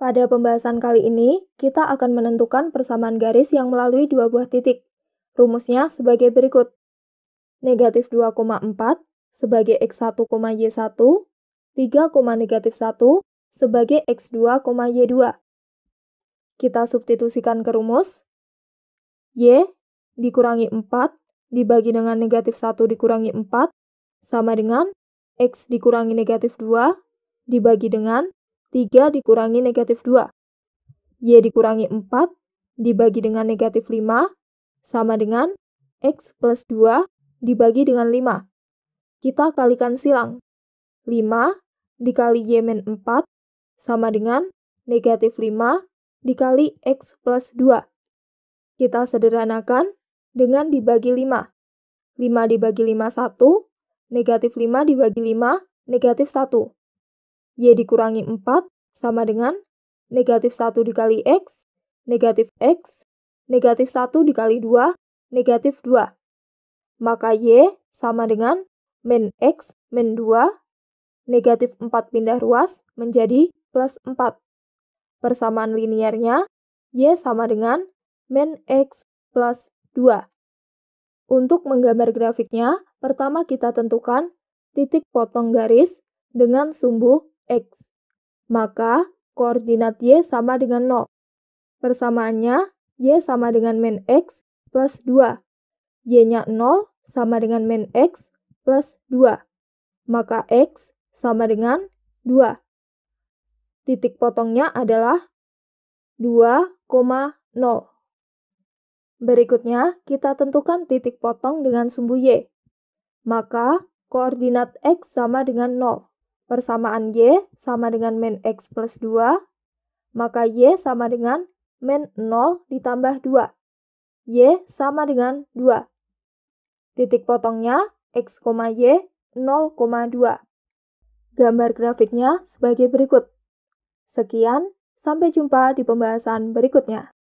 Pada pembahasan kali ini, kita akan menentukan persamaan garis yang melalui dua buah titik. Rumusnya sebagai berikut. Negatif 2,4 sebagai X1, Y1, 3, negatif 1 sebagai X2, Y2. Kita substitusikan ke rumus. Y dikurangi 4 dibagi dengan negatif 1 dikurangi 4 sama dengan X dikurangi negatif 2 dibagi dengan 3 dikurangi negatif 2. Y dikurangi 4 dibagi dengan negatif 5 sama dengan X plus 2 dibagi dengan 5. Kita kalikan silang. 5 dikali Y min 4 sama dengan negatif 5 dikali X plus 2. Kita sederhanakan dengan dibagi 5. 5 dibagi 5 1, negatif 5 dibagi 5, negatif 1. Y dikurangi 4 sama dengan negatif 1 dikali X, negatif X, negatif 1 dikali 2, negatif 2. Maka Y sama dengan min X min 2, negatif 4 pindah ruas menjadi plus 4. Persamaan linearnya, Y sama dengan min X plus 2. Untuk menggambar grafiknya, pertama kita tentukan titik potong garis dengan sumbu X. Maka, koordinat Y sama dengan 0. Persamaannya, Y sama dengan min X plus 2. Y-nya 0 sama dengan min X plus 2. Maka X sama dengan 2. Titik potongnya adalah 2,0. Berikutnya, kita tentukan titik potong dengan sumbu Y. Maka, koordinat X sama dengan 0 persamaan Y sama dengan min X plus 2, maka Y sama dengan min 0 ditambah 2. Y sama dengan 2. Titik potongnya X, Y 0,2. Gambar grafiknya sebagai berikut. Sekian, sampai jumpa di pembahasan berikutnya.